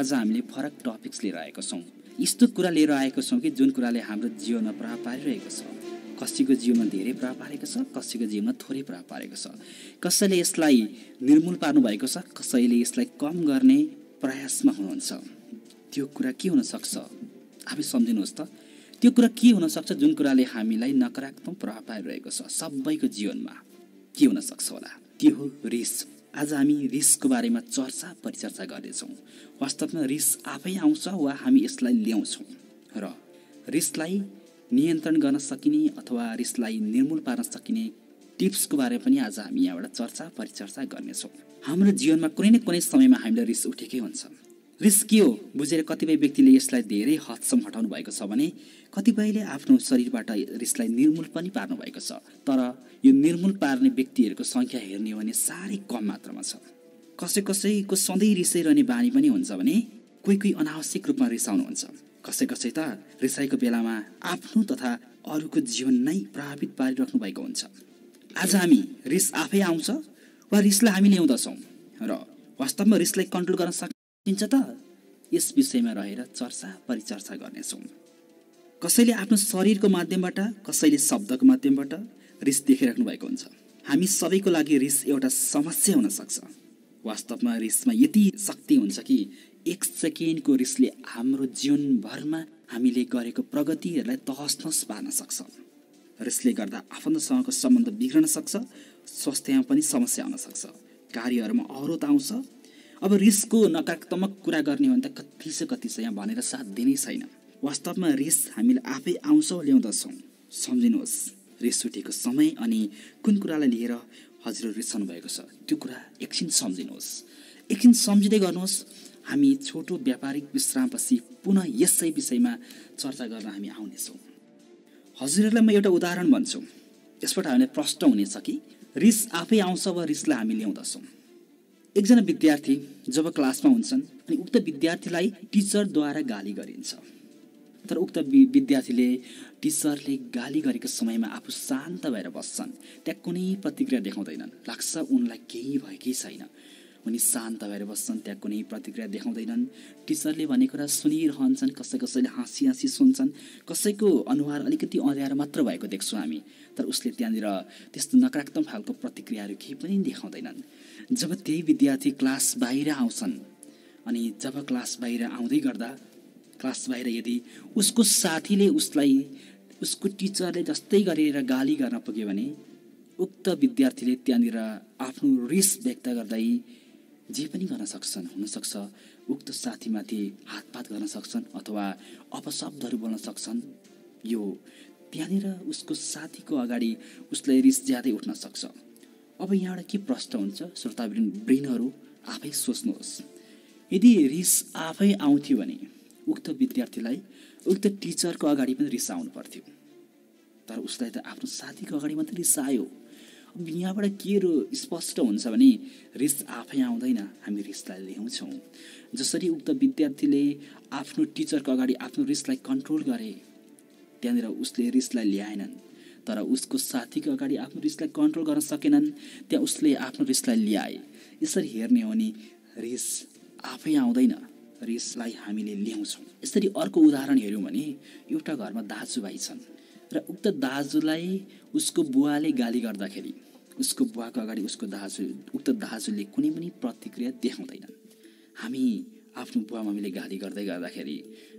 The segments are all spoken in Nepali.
आज हामीले फरक टपिक्स लिएर आएको छौँ। यस्तो कुरा लिएर आएको छौँ कि जुन कुराले हाम्रो जीवनमा प्रभाव पारिरहेको छ। कसैको जीवनमा धेरै प्रभाव पारेको छ कसैको जीवनमा थोरै प्रभाव पारेको छ। कसैले यसलाई निर्मूल पार्नु भएको छ कसैले यसलाई कम गर्ने प्रयासमा हुनुहुन्छ। त्यो कुरा के हुनसक्छ? आफै सम्झिनुहोस् त। त्यो कुरा के हुनसक्छ जुन कुराले हामीलाई नकारात्मक प्रभाव पारिरहेको छ? सबैको जीवनमा के हुनसक्छ होला? त्यो हो रिस। आज हामी रिसको बारेमा चर्चा परिचर्चा गर्नेछौँ वास्तवमा रिस आफै आउँछ वा हामी यसलाई ल्याउँछौँ? र रिसलाई नियन्त्रण गर्न सकिने अथवा रिसलाई निर्मूल पार्न सकिने टिप्सको बारेमा पनि आज हामी यहाँबाट चर्चा परिचर्चा गर्नेछौँ। हाम्रो जीवनमा कुनै न कुनै समयमा हामीलाई रिस उठेकै हुन्छ। रिस के हो। बुझेर कतिपय व्यक्तिले यसलाई धेरै हदसम्म हटाउनु भएको छ भने कतिपयले आफ्नो शरीरबाट रिसलाई निर्मूल पनि पार्नु भएको छ। तर यो निर्मूल पार्ने व्यक्तिहरूको सङ्ख्या हेर्ने हो भने साह्रै कम मात्रामा छ। कसै कसैको सधैँ रिसाइरहने बानी पनि हुन्छ भने कोही कोही अनावश्यक रूपमा रिसाउनुहुन्छ। कसै कसै त रिसाइको बेलामा आफ्नो तथा अरूको जीवन नै प्रभावित पारिराख्नु भएको हुन्छ। आज हामी रिस आफै आउँछ वा रिसलाई हामी ल्याउँदछौँ र वास्तवमा रिसलाई कन्ट्रोल गर्न सकिन्छ त यस विषयमा रहेर चर्चा परिचर्चा गर्नेछौँ। कसैले आफ्नो शरीरको माध्यमबाट कसैले शब्दको माध्यमबाट रिस देखिराख्नु भएको हुन्छ। हामी सबैको लागि रिस एउटा समस्या हुनसक्छ वास्तवमा रिसमा यति शक्ति हुन्छ कि एक सेकेन्डको रिसले हाम्रो जीवनभरमा हामीले गरेको प्रगतिहरूलाई तहस नहस पार्न सक्छ। रिसले गर्दा आफन्तसँगको सम्बन्ध बिग्रन सक्छ स्वास्थ्यमा पनि समस्या आउन सक्छ। कार्यहरूमा अवरोध आउँछ अब रिसको नकारात्मक कुरा गर्ने हो भने त कति छ कति छ यहाँ भनेर साथ दिनै छैन। वास्तवमा रिस हामीले आफै आउँछौँ ल्याउँदछौँ। सम्झिनुहोस् रिस उठेको समय अनि कुन कुरालाई लिएर हजुर रिसाउनु भएको छ त्यो कुरा एकछिन सम्झिनुहोस्। एकछिन सम्झिँदै गर्नुहोस् हामी छोटो व्यापारिक विश्रामपछि पुनः यसै विषयमा चर्चा गर्न हामी आउनेछौँ। हजुरहरूलाई म एउटा उदाहरण भन्छु। यसबाट हामीलाई प्रश्न हुनेछ कि रिस आफै आउँछ वा रिसलाई हामी ल्याउँदछौँ? एकजना विद्यार्थी जब क्लासमा हुन्छन् अनि उक्त विद्यार्थीलाई टिचरद्वारा गाली गरिन्छ। तर उक्त विद्यार्थीले टिचरले गाली गरेको समयमा आफू शान्त भएर बस्छन्। त्यहाँ कुनै प्रतिक्रिया देखाउँदैनन्। लाग्छ उनलाई केही भएकै छैन। उनी शान्त भएर बस्छन् त्यहाँ कुनै प्रतिक्रिया देखाउँदैनन्। टिचरले भनेको कुरा सुनिरहन्छन् कसै कसैले हाँसी हाँसी सुन्छन्। कसैको अनुहार अलिकति अँध्यारो मात्र भएको देख्छौँ हामी तर उसले त्यहाँनिर त्यस्तो नकारात्मक खालको प्रतिक्रियाहरू केही पनि देखाउँदैनन्। जब त्यही विद्यार्थी क्लास बाहिर आउँछन् अनि जब क्लास बाहिर आउँदै गर्दा क्लास बाहिर यदि उसको साथीले उसलाई उसको टिचरले जस्तै गरेर गाली गर्न पुग्यो भने उक्त विद्यार्थीले त्यहाँनिर आफ्नो रिस व्यक्त गर्दै जे पनि गर्न सक्छन् हुनसक्छ। उक्त साथीमाथि हातपात गर्न सक्छन् अथवा अपशब्दहरू बोल्न सक्छन्। यो त्यहाँनिर उसको साथीको अगाडि उसलाई रिस ज्यादै उठ्न सक्छ। अब यहाँबाट के प्रश्न हुन्छ श्रोता ब्रेनहरू आफै सोच्नुहोस्। यदि रिस आफै आउँथ्यो भने उक्त विद्यार्थीलाई उक्त टिचरको अगाडि पनि रिस आउनु पर्थ्यो। तर उसलाई त आफ्नो साथीको अगाडि मात्रै रिस आयो। यहाँबाट के स्पष्ट हुन्छ भने रिस आफै आउँदैन हामी रिसलाई ल्याउँछौँ। जसरी उक्त विद्यार्थीले आफ्नो टिचरको अगाडि आफ्नो रिसलाई कन्ट्रोल गरे त्यहाँनिर उसले रिसलाई ल्याएनन्। तर उसको साथीको अगाडि आफ्नो रिसलाई कन्ट्रोल गर्न सकेनन् त्यहाँ उसले आफ्नो रिसलाई ल्याए। यसरी हेर्ने हो भने रिस आफै आउँदैन रिसलाई हामीले ल्याउँछौँ। यसरी अर्को उदाहरण हेऱ्यौँ भने एउटा घरमा दाजुभाइ छन्। र उक्त दाजुलाई उसको बुवाले गाली गर्दाखेरि उसको बुवाको अगाडि उसको दाजु उक्त दाजुले कुनै पनि प्रतिक्रिया देखाउँदैनन् हामी आफ्नो बुवा मम्मीले गाली गर्दै गर्दाखेरि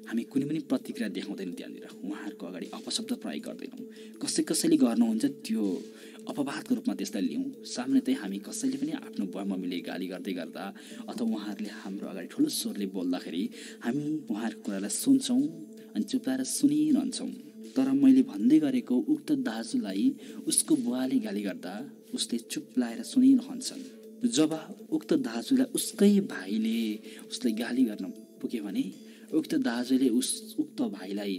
हामी कुनै पनि प्रतिक्रिया देखाउँदैनौँ त्यहाँनिर। उहाँहरूको अगाडि अपशब्द प्रयोग गर्दैनौँ। कसै कसैले गर्नुहुन्छ त्यो अपवादको रूपमा त्यसलाई लिउँ। सामान्यतै हामी कसैले पनि आफ्नो बुवा मम्मीले गाली गर्दै गर्दा अथवा उहाँहरूले हाम्रो अगाडि ठुलो स्वरले बोल्दाखेरि हामी उहाँहरूको कुरालाई सुन्छौँ अनि चुप्लाएर सुनिरहन्छौँ। तर मैले भन्दै गरेको उक्त दाजुलाई उसको बुवाले गाली गर्दा उसले चुप लाएर सुनिरहन्छन्। जब उक्त दाजुलाई उसकै भाइले उसलाई गाली गर्न पुग्यो भने उक्त दाजुले उस उक्त भाइलाई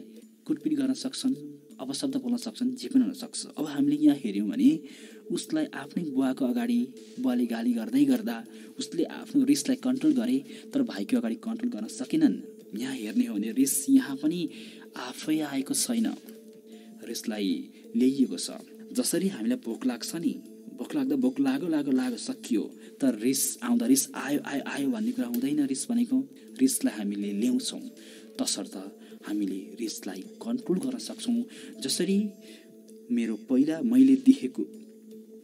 कुटपिट गर्न सक्छन् अपशब्द बोल्न सक्छन् जे पनि हुनसक्छ अब हामीले यहाँ हेऱ्यौँ भने उसलाई आफ्नै बुवाको अगाडि बुवाले गाली गर्दै गर्दा उसले आफ्नो रिसलाई कन्ट्रोल गरे तर भाइको अगाडि कन्ट्रोल गर्न सकेनन्। यहाँ हेर्ने हो भने रिस यहाँ पनि आफै आएको छैन रिसलाई ल्याइएको छ। जसरी हामीलाई भोक लाग्छ नि भोक लाग्दा भोक लाग्यो लाग्यो लाग्यो सकियो। तर रिस आउँदा रिस आयो आयो आयो भन्ने कुरा हुँदैन रिस भनेको। रिसलाई हामीले ल्याउँछौँ। तसर्थ हामीले रिसलाई कन्ट्रोल गर्न सक्छौँ। जसरी मेरो पहिला मैले देखेको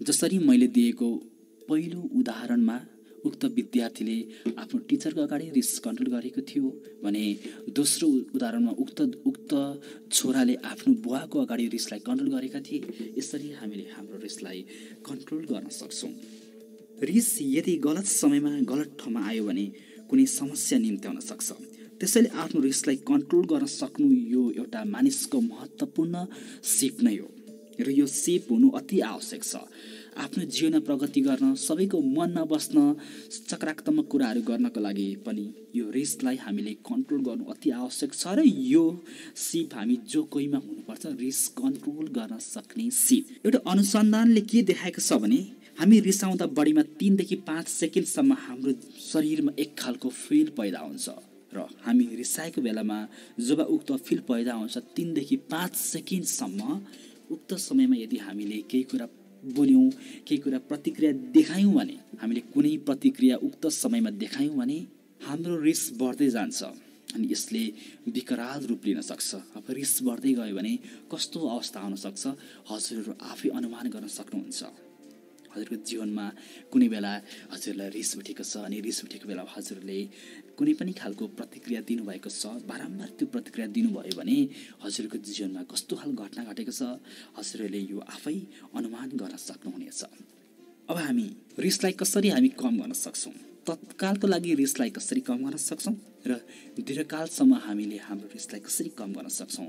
जसरी मैले दिएको पहिलो उदाहरणमा उक्त विद्यार्थीले आफ्नो टिचरको अगाडि रिस कन्ट्रोल गरेको थियो भने दोस्रो उदाहरणमा उक्त उक्त छोराले आफ्नो बुवाको अगाडि रिसलाई कन्ट्रोल गरेका थिए। यसरी हामीले हाम्रो रिसलाई कन्ट्रोल गर्न सक्छौँ। रिस यदि गलत समयमा गलत ठाउँमा आयो भने कुनै समस्या निम्त्याउन सक्छ। त्यसैले आफ्नो रिसलाई कन्ट्रोल गर्न सक्नु यो एउटा मानिसको महत्त्वपूर्ण सिप नै हो। र यो सिप हुनु अति आवश्यक छ। आफ्नो जीवनमा प्रगति गर्न सबैको मनमा बस्न सकारात्मक कुराहरू गर्नको लागि पनि यो रिसलाई हामीले कन्ट्रोल गर्नु अति आवश्यक छ र यो सिप हामी जो कोहीमा हुनुपर्छ रिस कन्ट्रोल गर्न सक्ने सिप। एउटा अनुसन्धानले के देखाएको छ भने हामी रिसाउँदा बढीमा तिनदेखि पाँच सेकेन्डसम्म हाम्रो शरीरमा एक खालको फिल पैदा हुन्छ र हामी रिसाएको बेलामा जब उक्त फिल पैदा हुन्छ तिनदेखि पाँच सेकेन्डसम्म उक्त समयमा यदि हामीले केही कुरा बोल्यौँ केही कुरा प्रतिक्रिया देखायौँ भने हामीले कुनै प्रतिक्रिया उक्त समयमा देखायौँ भने हाम्रो रिस बढ्दै जान्छ अनि यसले विकराल रूप लिन सक्छ। अब रिस बढ्दै गयो भने कस्तो अवस्था आउन सक्छ? हजुरहरू आफै अनुमान गर्न सक्नुहुन्छ। हजुरको जीवनमा कुनै बेला हजुरलाई रिस उठेको छ अनि रिस उठेको बेला हजुरले कुनै पनि खालको प्रतिक्रिया दिनुभएको छ बारम्बार त्यो प्रतिक्रिया दिनुभयो भने हजुरको जीवनमा कस्तो खाल घटना घटेको छ हजुरहरूले यो आफै अनुमान गर्न सक्नुहुनेछ। अब हामी रिसलाई कसरी हामी कम गर्न सक्छौँ? तत्कालको लागि रिसलाई कसरी कम गर्न सक्छौँ? र दीर्घकालसम्म हामीले हाम्रो रिसलाई कसरी कम गर्न सक्छौँ?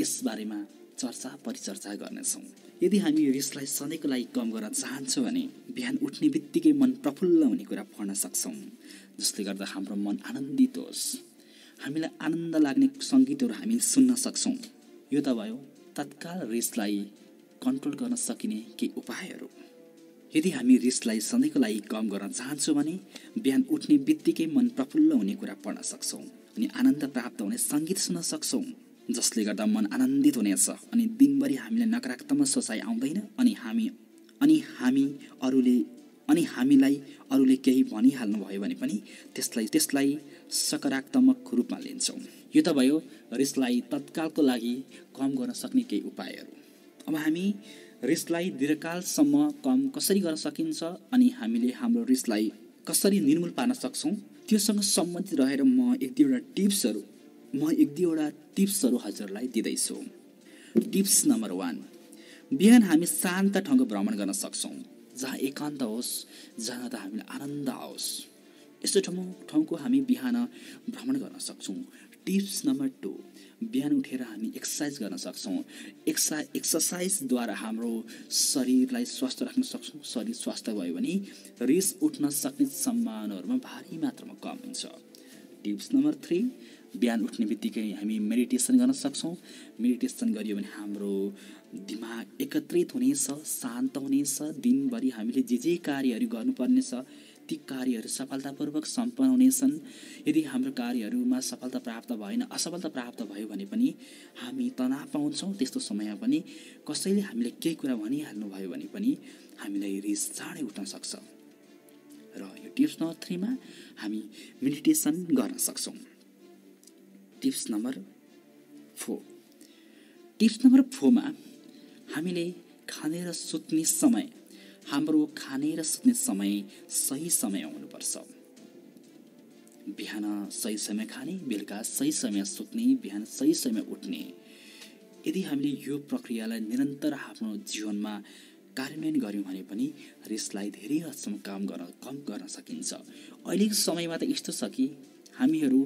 यसबारेमा चर्चा परिचर्चा गर्नेछौँ। यदि हामी रिसलाई सधैँको लागि कम गर्न चाहन्छौँ भने बिहान उठ्ने बित्तिकै मन प्रफुल्ल हुने कुरा पढ्न सक्छौँ जसले गर्दा हाम्रो मन आनन्दित होस्। हामीलाई आनन्द लाग्ने सङ्गीतहरू हामी सुन्न सक्छौँ। यो त भयो तत्काल रिसलाई कन्ट्रोल गर्न सकिने केही उपायहरू। यदि हामी रिसलाई सधैँको लागि कम गर्न चाहन्छौँ भने बिहान उठ्ने बित्तिकै मन प्रफुल्ल हुने कुरा पढ्न सक्छौँ अनि आनन्द प्राप्त हुने सङ्गीत सुन्न सक्छौँ। जसले गर्दा मन आनन्दित हुनेछ। अनि दिनभरि हामीलाई नकारात्मक सोचाइ आउँदैन। अनि हामी अनि हामी अरूले अनि हामीलाई अरूले केही भनिहाल्नु भयो भने पनि त्यसलाई त्यसलाई सकारात्मक रूपमा लिन्छौँ। यो त भयो रिसलाई तत्कालको लागि कम गर्न सक्ने केही उपायहरू। अब हामी रिसलाई दीर्घकालसम्म कम कसरी गर्न सकिन्छ अनि हामीले हाम्रो रिसलाई कसरी निर्मूल पार्न सक्छौँ त्योसँग सम्बन्धित रहेर म एक दुईवटा टिप्सहरू म एक दुईवटा टिप्सहरू हजुरलाई दिँदैछु। टिप्स नम्बर वान बिहान हामी शान्त ठाउँको भ्रमण गर्न सक्छौँ जहाँ एकान्त होस् जहाँ त हामीलाई आनन्द आओस्। यस्तो ठाउँ ठाउँको हामी बिहान भ्रमण गर्न सक्छौँ। टिप्स नम्बर टू बिहान उठेर हामी एक्सर्साइज गर्न सक्छौँ। एक्सा एक्सर्साइजद्वारा हाम्रो शरीरलाई स्वस्थ राख्न सक्छौँ। शरीर स्वस्थ भयो भने रिस उठ्न सक्ने सम्भावनाहरूमा भारी मात्रामा कम हुन्छ। टिप्स नम्बर थ्री बिहान उठ्ने बित्तिकै हामी मेडिटेसन गर्न सक्छौँ। मेडिटेसन गरियो भने हाम्रो दिमाग एकत्रित हुनेछ शान्त हुनेछ। दिनभरि हामीले जे जे कार्यहरू गर्नुपर्नेछ ती कार्यहरू सफलतापूर्वक सम्पन्न हुनेछन्। यदि हाम्रो कार्यहरूमा सफलता प्राप्त भएन असफलता प्राप्त भयो भने पनि हामी तनाव पाउँछौँ त्यस्तो समयमा पनि कसैले हामीले केही कुरा भनिहाल्नु भयो भने पनि हामीलाई रिस चाँडै उठ्न सक्छ। र यो टिप्स नम्बर थ्रीमा हामी मेडिटेसन गर्न सक्छौँ। Tips number four. Tips number फोरमा हामीले खाने र सुत्ने समय हाम्रो खाने र सुत्ने समय सही समय हुनुपर्छ। बिहान सही समय खाने बेलुका सही समय सुत्ने बिहान सही समय उठ्ने। यदि हामीले यो प्रक्रियालाई निरन्तर आफ्नो जीवनमा कार्यान्वयन गऱ्यौँ भने पनि रिसलाई धेरै हदसम्म काम गर्न कम गर्न सकिन्छ। अहिलेको समयमा त यस्तो छ कि हामीहरू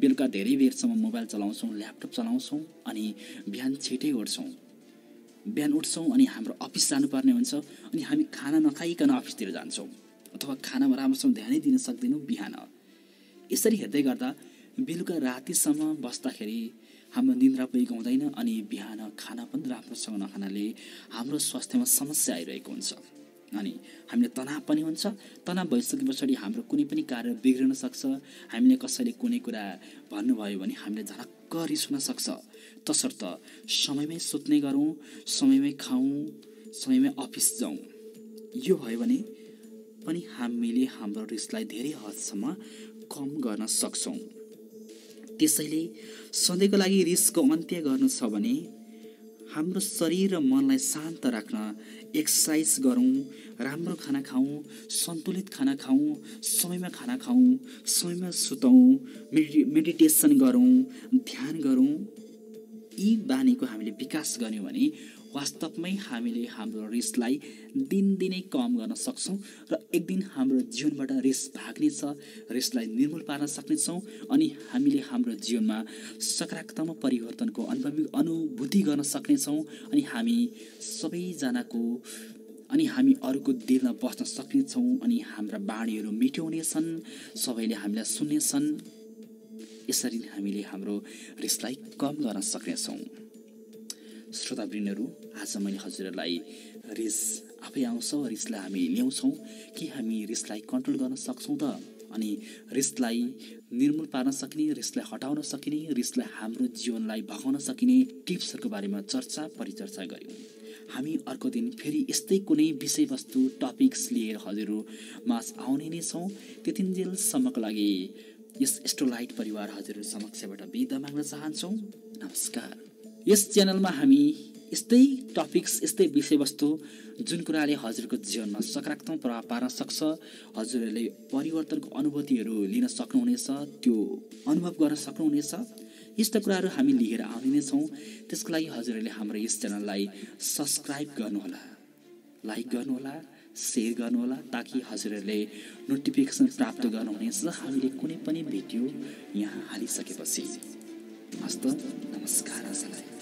बेलुका धेरै बेरसम्म मोबाइल चलाउँछौँ ल्यापटप चलाउँछौँ अनि बिहान छिटै उठ्छौँ। बिहान उठ्छौँ अनि हाम्रो अफिस जानुपर्ने हुन्छ अनि हामी खाना नखाइकन अफिसतिर जान्छौँ अथवा खानामा राम्रोसँग ध्यानै दिन सक्दैनौँ बिहान। यसरी हेर्दै गर्दा बेलुका रातिसम्म बस्दाखेरि हाम्रो निन्द्रा पनि गाउँदैन अनि बिहान खाना पनि राम्रोसँग नखानाले हाम्रो स्वास्थ्यमा समस्या आइरहेको हुन्छ। अनि हामीले तनाव पनि हुन्छ। तनाव भइसके पछाडि हाम्रो कुनै पनि कार्य बिग्रिन सक्छ। हामीले कसैले कुनै कुरा भन्नुभयो भने हामीले झलक्क रिस हुन सक्छ। तसर्थ समयमै सुत्ने गरौँ समयमै खाउँ समयमै अफिस जाउँ यो भयो भने पनि हामीले हाम्रो रिसलाई धेरै हदसम्म कम गर्न सक्छौँ। त्यसैले सधैँको लागि रिसको अन्त्य गर्नु छ भने हाम्रो शरीर र मनलाई शान्त राख्न एक्सर्साइज गरौँ राम्रो खाना खाउँ सन्तुलित खाना खाउँ समयमा खाना खाउँ समयमा सुतौँ मेडि मेडिटेसन गरौँ ध्यान गरौँ। यी बानीको हामीले विकास गऱ्यौँ भने वास्तवमै हामीले हाम्रो रिसलाई दिनदिनै कम गर्न सक्छौँ र एक दिन हाम्रो जीवनबाट रिस भाग्नेछ रिसलाई निर्मूल पार्न सक्नेछौँ अनि हामीले हाम्रो जीवनमा सकारात्मक परिवर्तनको अनुभवी अनुभूति गर्न सक्नेछौँ अनि हामी सबैजनाको अनि हामी अरूको दिलमा बस्न सक्नेछौँ अनि हाम्रा बाणीहरू मिठो हुनेछन् सबैले हामीलाई सुन्नेछन्। यसरी हामीले हाम्रो रिसलाई कम गर्न सक्नेछौँ। श्रोतावृन्दहरू आज मैले हजुरहरूलाई रिस आफै आउँछ रिसलाई हामी ल्याउँछौँ कि हामी रिसलाई कन्ट्रोल गर्न सक्छौँ त? अनि रिसलाई निर्मूल पार्न सकिने रिसलाई हटाउन सकिने रिसलाई हाम्रो जीवनलाई भगाउन सकिने टिप्सहरूको बारेमा चर्चा परिचर्चा गऱ्यौँ। हामी अर्को दिन फेरि यस्तै कुनै विषयवस्तु टपिक्स लिएर हजुरहरूमा आउने नै छौँ। त्यतिन्जेलसम्मको लागि यस एस्ट्रोलाइट परिवार हजुरहरू समक्षबाट बिदा माग्न चाहन्छौँ। नमस्कार। यस च्यानलमा हामी यस्तै टपिक्स यस्तै विषयवस्तु जुन कुराले हजुरको जीवनमा सकारात्मक प्रभाव पार्न सक्छ हजुरहरूले परिवर्तनको अनुभूतिहरू लिन सक्नुहुनेछ त्यो अनुभव गर्न सक्नुहुनेछ यस्ता कुराहरू हामी लिएर आउने नै छौँ। त्यसको लागि हजुरहरूले हाम्रो यस च्यानललाई सब्सक्राइब गर्नुहोला लाइक गर्नुहोला सेयर गर्नुहोला ताकि हजुरहरूले नोटिफिकेसन प्राप्त गर्नुहुनेछ हामीले कुनै पनि भिडियो यहाँ हालिसकेपछि। हस्त नमस्कार हजुरलाई।